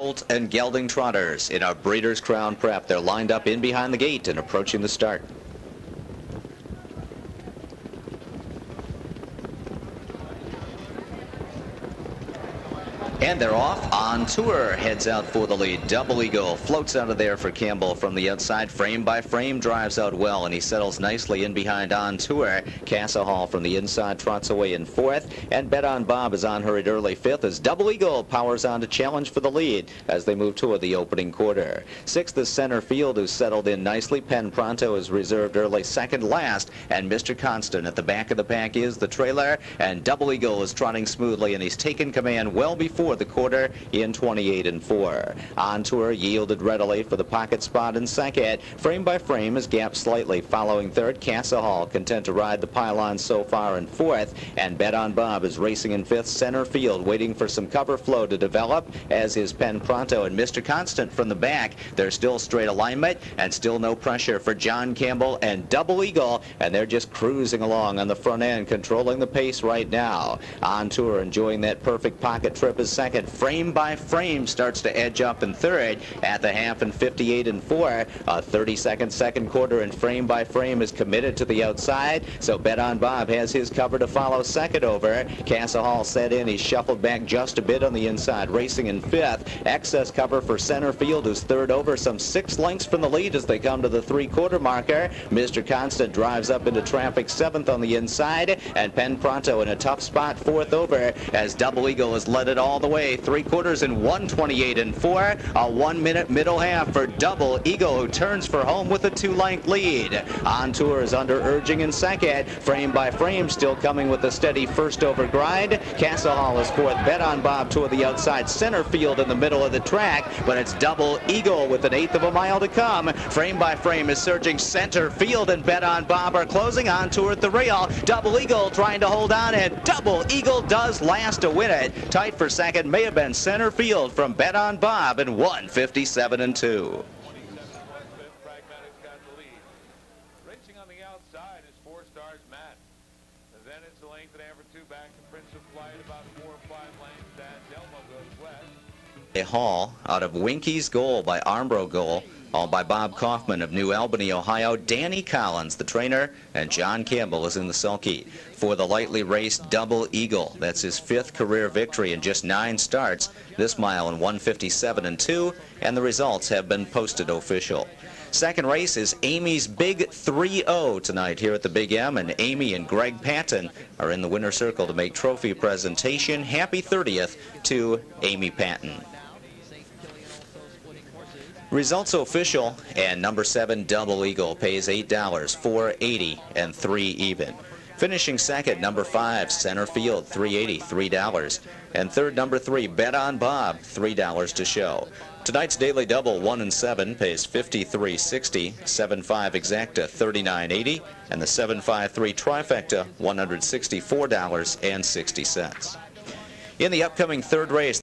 Holt and Gelding Trotters in our Breeders' Crown Prep. They're lined up in behind the gate and approaching the start. And they're off on tour. Heads out for the lead. Double Eagle floats out of there for Campbell from the outside. Frame by frame drives out well, and he settles nicely in behind on tour. Casa Hall from the inside trots away in fourth. And Bet on Bob is on hurried early fifth as Double Eagle powers on to challenge for the lead as they move toward the opening quarter. Sixth is Center Field, who's settled in nicely. Pen Pronto is reserved early second last. And Mr. Constant at the back of the pack is the trailer. And Double Eagle is trotting smoothly, and he's taken command well before the quarter in 28 and 4. On tour yielded readily for the pocket spot in second. Frame by frame is gapped slightly following third. Casa Hall content to ride the pylon so far in fourth. And Bet on Bob is racing in fifth center field waiting for some cover flow to develop as is Pen Pronto and Mr. Constant from the back. There's still straight alignment and still no pressure for John Campbell and Double Eagle and they're just cruising along on the front end controlling the pace right now. On tour enjoying that perfect pocket trip is second. Frame by frame starts to edge up in third at the half and 58 and 4. A 30 second quarter and frame by frame is committed to the outside. So Bet on Bob has his cover to follow second over. Casa Hall set in. He's shuffled back just a bit on the inside, racing in fifth. Excess cover for center field, who's third over, some six lengths from the lead as they come to the three quarter marker. Mr. Constant drives up into traffic seventh on the inside, and Pen Pronto in a tough spot fourth over as Double Eagle has led it all the way three quarters in 128 and 4. A one minute middle half for Double Eagle who turns for home with a two length lead. On tour is under urging in second. Frame by frame still coming with a steady first over grind. Casa Hall is fourth. Bet on Bob toward the outside center field in the middle of the track, but it's Double Eagle with an eighth of a mile to come. Frame by frame is surging center field and Bet on Bob are closing on tour at the rail. Double Eagle trying to hold on and Double Eagle does last to win it. Tight for second may have been center field from Bet on Bob in 157 and 2. Racing on the outside is four stars Matt. Then it's the length and a Hall out of Winky's goal by Armbro goal. All by Bob Kaufman of New Albany, Ohio. Danny Collins, the trainer, and John Campbell is in the sulky. For the lightly raced Double Eagle, that's his fifth career victory in just nine starts. This mile in 157 and 2, and the results have been posted official. Second race is Amy's Big 3-0 tonight here at the Big M, and Amy and Greg Patton are in the winner's circle to make trophy presentation. Happy 30th to Amy Patton. Results official, and number seven Double Eagle pays $8, 480 and 3 even. Finishing second, number five Center Field, 380 $3. And third, number three Bet on Bob, $3 to show. Tonight's daily double, 1 and 7, pays 53.60, 7-5 exacta, 39.80, and the 7-5-3 trifecta, $164.60. In the upcoming third race,